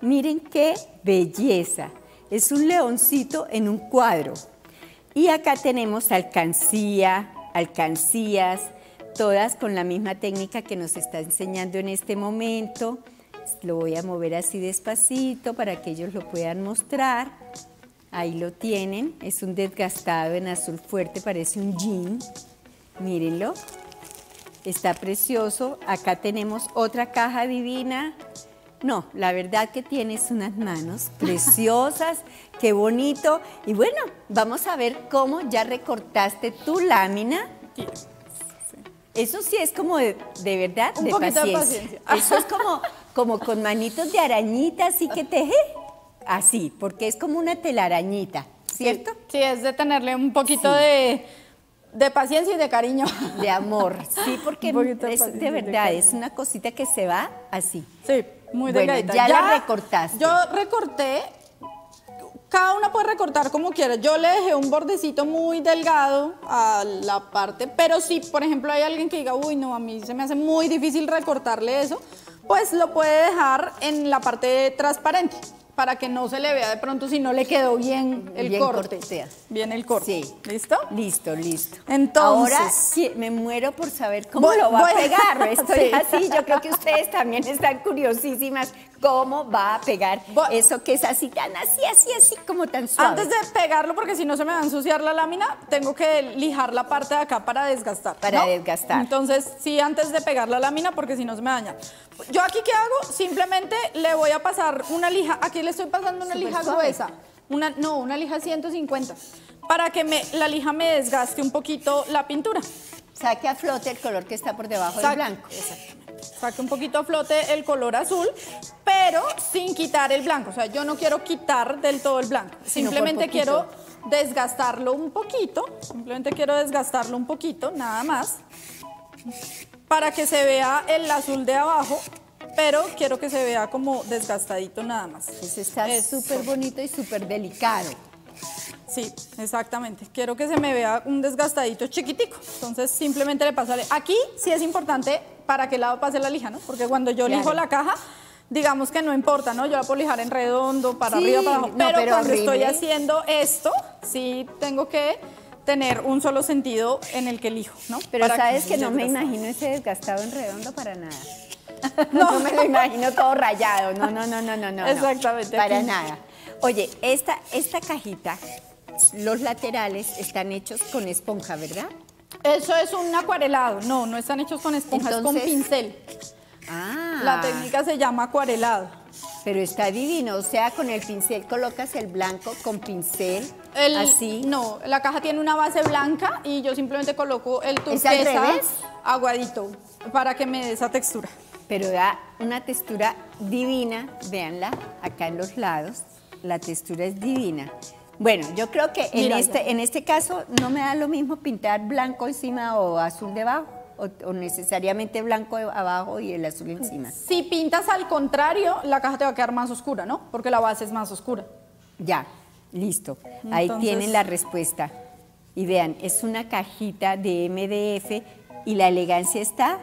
Miren qué belleza. Es un leoncito en un cuadro. Y acá tenemos alcancía, alcancías, todas con la misma técnica que nos está enseñando en este momento. Lo voy a mover así despacito para que ellos lo puedan mostrar. Ahí lo tienen, es un desgastado en azul fuerte, parece un jean. Mírenlo, está precioso. Acá tenemos otra caja divina. No, la verdad que tienes unas manos preciosas, qué bonito. Y bueno, vamos a ver cómo ya recortaste tu lámina. Eso sí es como de, verdad, de, paciencia. Eso es como, como con manitos de arañita, así que teje. Así, porque es como una telarañita, ¿cierto? Sí, es de tenerle un poquito de, paciencia y de cariño. De amor, sí, porque es, de verdad, es una cosita que se va así. Sí, muy bueno, Ya, la recortaste. Yo recorté, cada una puede recortar como quiera. Yo le dejé un bordecito muy delgado a la parte, pero si, por ejemplo, hay alguien que diga, uy, no, a mí se me hace muy difícil recortarle eso, pues lo puede dejar en la parte transparente para que no se le vea de pronto si no le quedó bien el corte. Bien el corte. Sí. ¿Listo? Listo, listo. Entonces. Ahora sí, me muero por saber cómo lo va a pegar. Estoy así. Yo creo que ustedes también están curiosísimas cómo va a pegar eso que es así tan así, así, así, como tan suave. Antes de pegarlo, porque si no se me va a ensuciar la lámina, tengo que lijar la parte de acá para desgastar. Para desgastar. Entonces, sí, antes de pegar la lámina, porque si no se me daña. Yo aquí, ¿qué hago? Simplemente le voy a pasar una lija. Aquí le estoy pasando una lija gruesa. Una, no, una lija 150. Para que me, la lija me desgaste un poquito la pintura. Saque a flote el color que está por debajo del blanco. Exactamente saque un poquito a flote el color azul, pero sin quitar el blanco. O sea, yo no quiero quitar del todo el blanco. Simplemente quiero desgastarlo un poquito. Simplemente quiero desgastarlo un poquito, nada más. Para que se vea el azul de abajo, pero quiero que se vea como desgastadito nada más. Ese está súper bonito y súper delicado. Sí, exactamente. Quiero que se me vea un desgastadito chiquitico. Entonces simplemente le paso a... Aquí sí es importante para qué lado pase la lija, ¿no? Porque cuando yo lijo la caja, digamos que no importa, ¿no? Yo la puedo lijar en redondo, para arriba, para abajo. pero, cuando estoy haciendo esto, sí tengo que tener un solo sentido en el que lijo, ¿no? Pero sabes que, no me imagino ese desgastado en redondo para nada. No. me lo imagino todo rayado. No, no, no, no, no, no. Exactamente. Para nada. Oye, esta, esta cajita, los laterales están hechos con esponja, ¿verdad? Eso es un acuarelado. No, no están hechos con esponja, es con pincel. Ah. La técnica se llama acuarelado. Pero está divino, o sea, con el pincel colocas el blanco con pincel, así. No, la caja tiene una base blanca y yo simplemente coloco el turquesa aguadito para que me dé esa textura. Pero da una textura divina, véanla, acá en los lados, la textura es divina. Bueno, yo creo que en este, en este caso no me da lo mismo pintar blanco encima o azul debajo. O, necesariamente blanco abajo y el azul encima. Si pintas al contrario, la caja te va a quedar más oscura, ¿no? Porque la base es más oscura. Ya, listo. Ahí tienen la respuesta. Y vean, es una cajita de MDF y la elegancia está,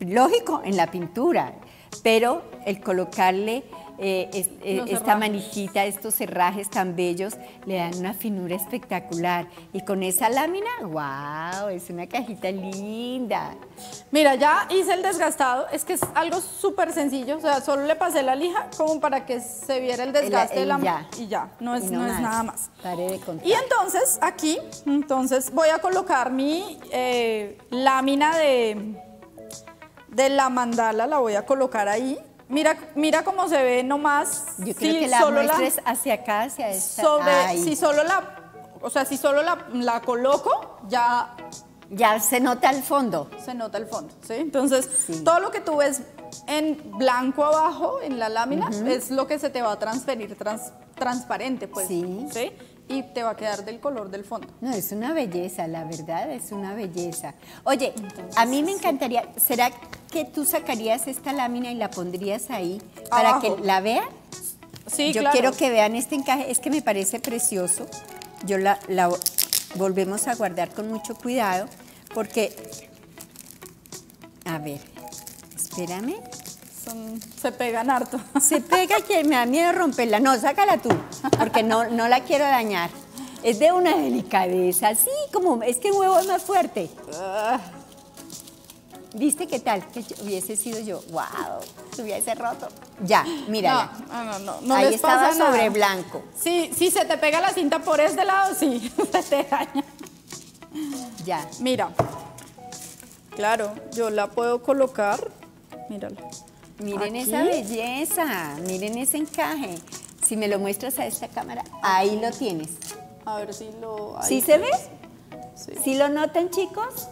lógico, en la pintura, pero el colocarle eh, eh, esta manijita, estos cerrajes tan bellos, le dan una finura espectacular. Y con esa lámina, wow, es una cajita linda. Mira, ya hice el desgastado, es que es algo súper sencillo, o sea, solo le pasé la lija como para que se viera el desgaste de la ya. y ya, no es, no, es nada más. De y entonces aquí, entonces voy a colocar mi eh, lámina de, de la mandala, la voy a colocar ahí Mira, mira cómo se ve nomás. Yo creo que la solo hacia acá, hacia esta. Sobre, si solo la, o sea, si solo la, coloco, ya... Ya se nota el fondo. Se nota el fondo, ¿sí? Entonces, todo lo que tú ves en blanco abajo, en la lámina, es lo que se te va a transferir transparente, pues. Sí. ¿sí? Y te va a quedar del color del fondo. No, es una belleza, la verdad, es una belleza. Oye, a mí me encantaría, ¿será que tú sacarías esta lámina y la pondrías ahí para Abajo. que la vean? Sí, Yo claro. quiero que vean este encaje, es que me parece precioso. Yo la, la volvemos a guardar con mucho cuidado porque, a ver, espérame. Son- se pegan harto. Se pega que me da miedo romperla. No, sácala tú, porque no, no la quiero dañar. Es de una delicadeza, así como, es que el huevo es más fuerte. Ah. ¿Viste qué tal? Que hubiese sido yo, wow, se hubiese roto. Ya, mírala. No, no, no, no Ahí les estaba pasa nada. sobre blanco. Sí, si se te pega la cinta por este lado, sí, se te daña. Ya. Mira, claro, yo la puedo colocar, mírala. Miren Aquí. esa belleza, miren ese encaje. Si me lo muestras a esta cámara, ahí lo tienes. A ver si lo... ¿Sí se ve? Sí. ¿Sí lo notan, chicos?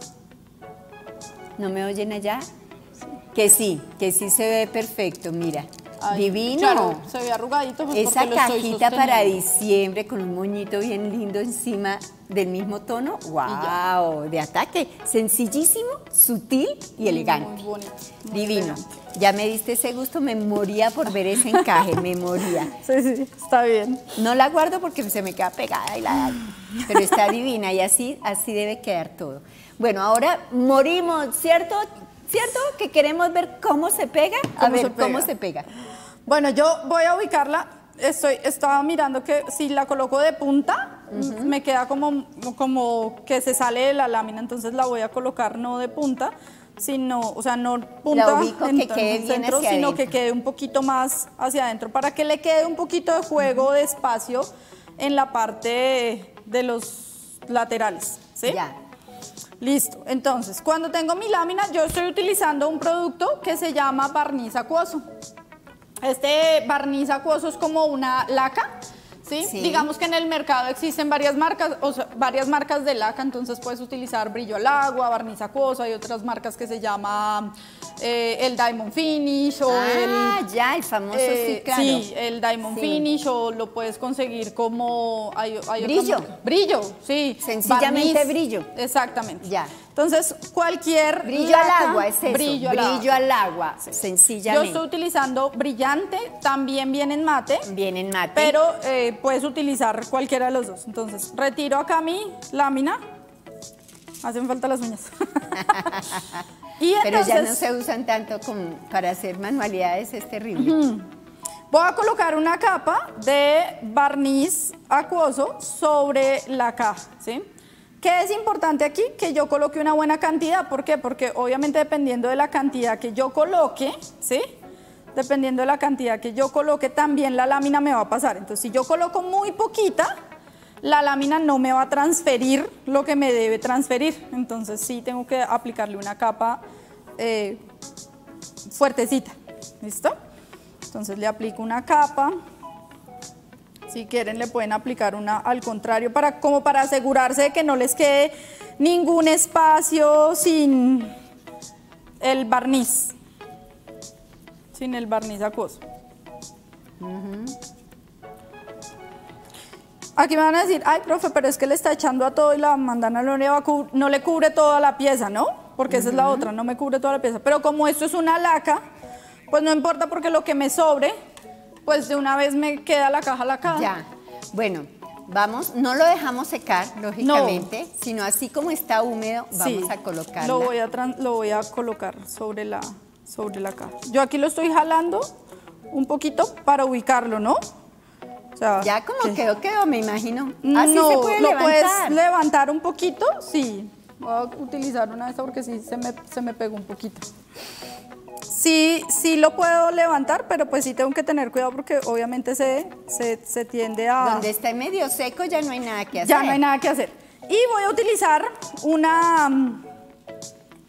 ¿No me oyen allá? Que sí, que sí se ve perfecto, mira. Divino. Claro, se ve arrugadito. pues, Esa cajita para diciembre con un moñito bien lindo encima del mismo tono. ¡Wow! De ataque. Sencillísimo, sutil y elegante. Muy bonito. muy Divino. elegante. Ya me diste ese gusto, me moría por ver ese encaje, me moría. Sí, sí, está bien. No la guardo porque se me queda pegada y la pero está divina y así, así debe quedar todo. Bueno, ahora morimos, ¿cierto? ¿Cierto? Que queremos ver cómo se pega. A ¿Cómo ver, se pega? cómo se pega. Bueno, yo voy a ubicarla. Estoy, estaba mirando que si la coloco de punta, me queda como, como que se sale de la lámina, entonces la voy a colocar no de punta, sino, o sea, no punta que en el centro, hacia sino adentro. que quede un poquito más hacia adentro, para que le quede un poquito de juego de espacio en la parte de los laterales, ¿sí? Ya. Listo. Entonces, cuando tengo mi lámina, yo estoy utilizando un producto que se llama barniz acuoso. Este barniz acuoso es como una laca, ¿sí? Sí. Digamos que en el mercado existen varias marcas, o sea, varias marcas de laca, entonces puedes utilizar brillo al agua, barniz acuoso, hay otras marcas que se llama eh, el Diamond Finish o Ah, el... ya, el famoso, eh, sí, claro. sí, el Diamond Sí. Finish o lo puedes conseguir como... Hay, Brillo. Brillo, sí. Sencillamente Barniz. brillo. Exactamente. Ya. Entonces, cualquier Brillo al agua, es eso. Brillo Brillo, al agua. al agua, Yo sencillamente. estoy utilizando brillante, también viene en mate, Bien en mate. pero eh, puedes utilizar cualquiera de los dos. Entonces, retiro acá mi lámina. Hacen falta las uñas. y Pero ya no se usan tanto como para hacer manualidades, es terrible. Voy a colocar una capa de barniz acuoso sobre la caja, ¿sí? ¿Qué es importante aquí? Que yo coloque una buena cantidad. ¿Por qué? Porque obviamente dependiendo de la cantidad que yo coloque, ¿sí? Dependiendo de la cantidad que yo coloque, también la lámina me va a pasar. Entonces, si yo coloco muy poquita, la lámina no me va a transferir lo que me debe transferir. Entonces, sí tengo que aplicarle una capa eh, fuertecita. ¿Listo? Entonces le aplico una capa. Si quieren le pueden aplicar una al contrario para como para asegurarse de que no les quede ningún espacio sin el barniz. Sin el barniz acuoso. Aquí me van a decir, ay, profe, pero es que le está echando a todo y la mandana no le, va no le cubre toda la pieza, ¿no? Porque esa es la otra, no me cubre toda la pieza. Pero como esto es una laca, pues no importa porque lo que me sobre, pues de una vez me queda la caja lacada. Ya. Bueno, vamos, no lo dejamos secar, lógicamente, sino así como está húmedo, vamos Sí, a colocarla. Lo voy a, lo voy a colocar sobre la, sobre la caja. Yo aquí lo estoy jalando un poquito para ubicarlo, ¿no? O sea, Ya como que- quedó, quedó, me imagino. Así no, se puede lo levantar. puedes levantar un poquito, sí. Voy a utilizar una de estas porque sí se me, se me pegó un poquito. Sí, sí lo puedo levantar, pero pues sí tengo que tener cuidado porque obviamente se, se, se tiende a... Donde está medio seco ya no hay nada que hacer. Ya no hay nada que hacer. Y voy a utilizar una... mm,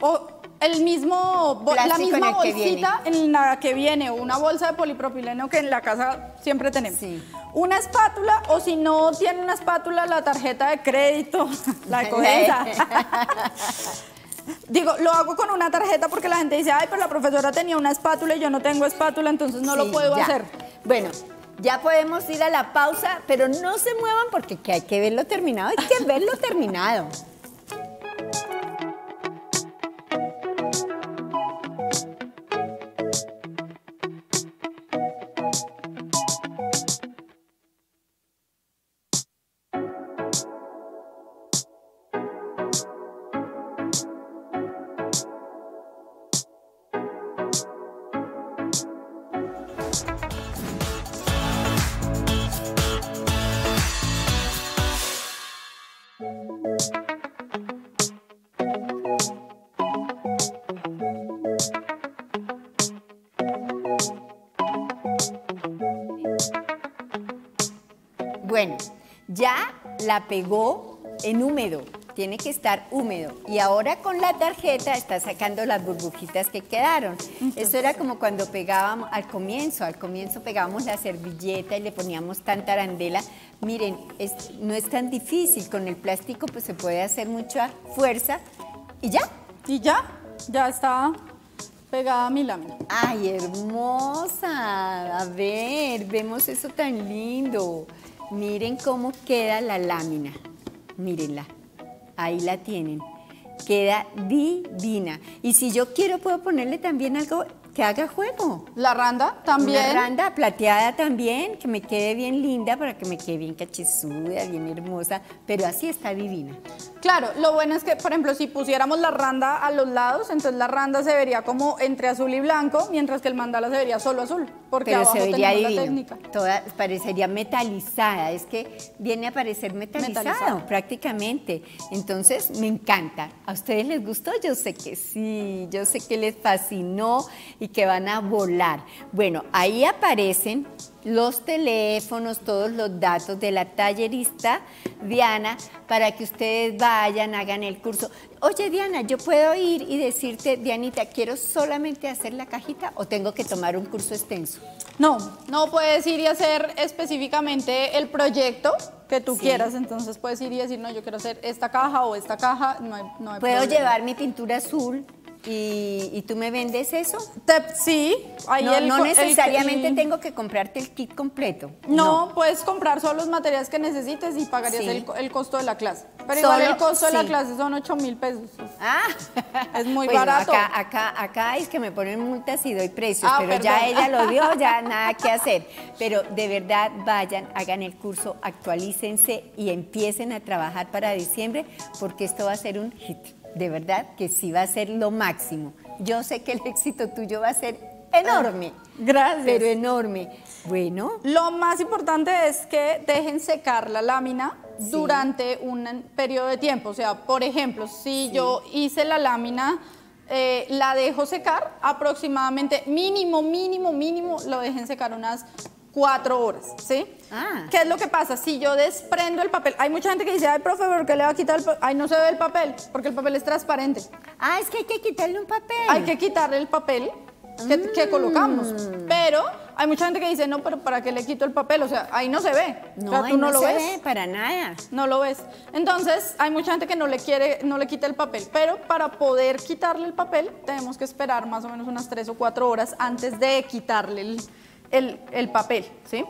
o el mismo, la en misma bolsita en la que viene, una bolsa de polipropileno que en la casa siempre tenemos. Sí. Una espátula, o si no tiene una espátula, la tarjeta de crédito, la de Codensa. Digo, lo hago con una tarjeta porque la gente dice, ay, pero la profesora tenía una espátula y yo no tengo espátula, entonces no lo puedo ya. hacer. Bueno, Ya podemos ir a la pausa, pero no se muevan porque hay que verlo terminado, hay que verlo terminado. Ya la pegó en húmedo, tiene que estar húmedo. Y ahora con la tarjeta está sacando las burbujitas que quedaron. Eso era como cuando pegábamos al comienzo, al comienzo pegábamos la servilleta y le poníamos tanta arandela. Miren, no es tan difícil, con el plástico pues se puede hacer mucha fuerza y ya. Y ya, ya está pegada mi lámina. ¡Ay, hermosa! A ver, vemos eso tan lindo. Miren cómo queda la lámina. Mírenla. Ahí la tienen. Queda divina. Y si yo quiero, puedo ponerle también algo que haga juego. La randa también. La randa plateada también, que me quede bien linda para que me quede bien cachezuda, bien hermosa, pero así está divina. Claro, lo bueno es que, por ejemplo, si pusiéramos la randa a los lados, entonces la randa se vería como entre azul y blanco, mientras que el mandala se vería solo azul, porque pero abajo se vería tenemos divino. la técnica. Toda, parecería metalizada, es que viene a parecer metalizado, Metalizado. prácticamente. Entonces, me encanta. ¿A ustedes les gustó? Yo sé que sí, yo sé que les fascinó y que van a volar. Bueno, ahí aparecen los teléfonos, todos los datos de la tallerista Diana para que ustedes vayan, hagan el curso. Oye Diana, ¿yo puedo ir y decirte, Dianita, quiero solamente hacer la cajita o tengo que tomar un curso extenso? No, no puedes ir y hacer específicamente el proyecto que tú Sí. quieras, entonces puedes ir y decir, no, yo quiero hacer esta caja o esta caja, no hay, no hay ¿Puedo problema. llevar mi pintura azul y, y tú me vendes eso? Te- sí, ahí no, el no necesariamente el- tengo que comprarte el kit completo. No, puedes comprar solo los materiales que necesites y pagarías Sí. el, el costo de la clase. Pero igual Solo- el costo de la sí. clase son 8 mil pesos. Ah, Es muy Bueno, barato. Acá, acá, acá es que me ponen multas y doy precios, Ah, pero ya ella lo dio, ya nada que hacer. Pero de verdad vayan, hagan el curso, actualícense y empiecen a trabajar para diciembre, porque esto va a ser un hit. De verdad que sí va a ser lo máximo. Yo sé que el éxito tuyo va a ser enorme, Gracias. pero enorme. Bueno, Lo más importante es que dejen secar la lámina Sí. durante un periodo de tiempo. O sea, por ejemplo, si yo hice la lámina, eh, la dejo secar aproximadamente, mínimo, mínimo, mínimo, lo dejen secar unas cuatro horas, ¿sí? Ah. ¿Qué es lo que pasa? Si yo desprendo el papel, hay mucha gente que dice, ay, profe, ¿por qué le va a quitar el papel? Ay, no se ve el papel, porque el papel es transparente. ah, es que hay que quitarle un papel. Hay que quitarle el papel que, que colocamos. Pero hay mucha gente que dice, no, pero ¿para qué le quito el papel? O sea, ahí no se ve. No, o sea, ahí tú no, no lo se ves. ve para nada. No lo ves. Entonces, hay mucha gente que no le quiere, no le quita el papel. Pero para poder quitarle el papel, tenemos que esperar más o menos unas tres o cuatro horas antes de quitarle el, el- el papel, ¿sí?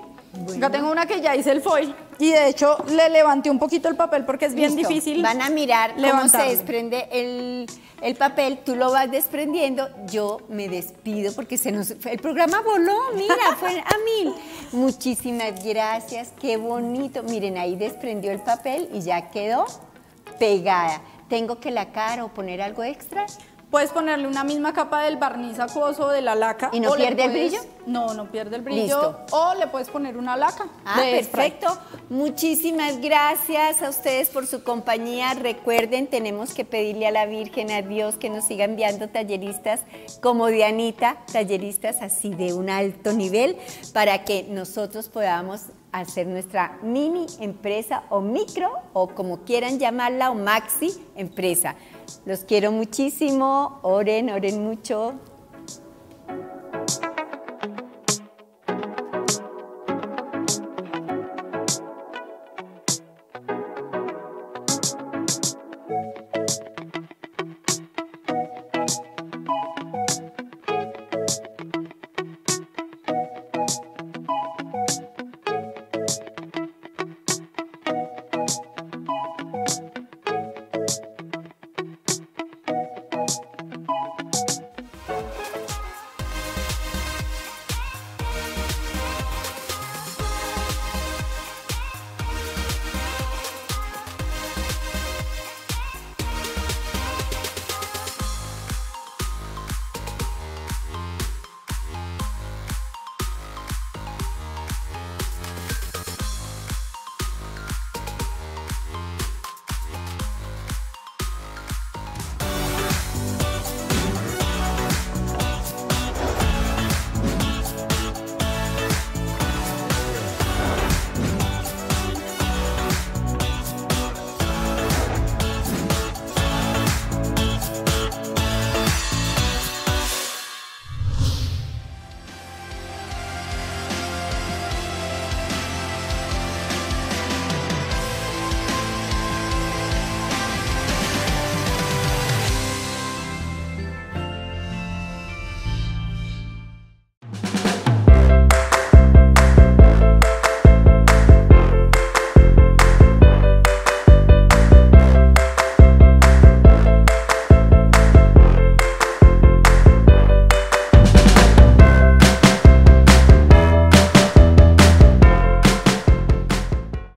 Acá tengo una que ya hice el foil y de hecho le levanté un poquito el papel porque es bien Listo. difícil. Van a mirar cómo se desprende el, el papel, tú lo vas desprendiendo, yo me despido porque se nos el programa voló, mira, fue a mil. Muchísimas gracias, qué bonito. Miren, ahí desprendió el papel y ya quedó pegada. ¿Tengo que lacar o poner algo extra? Puedes ponerle una misma capa del barniz acuoso de la laca. ¿Y no pierde el puedes- brillo? No, no pierde el brillo. Listo. O le puedes poner una laca. Ah, spray. perfecto. Muchísimas gracias a ustedes por su compañía. Recuerden, tenemos que pedirle a la Virgen, a Dios, que nos siga enviando talleristas como Dianita, talleristas así de un alto nivel, para que nosotros podamos hacer nuestra mini empresa o micro, o como quieran llamarla, o maxi empresa. Los quiero muchísimo. Oren, oren mucho.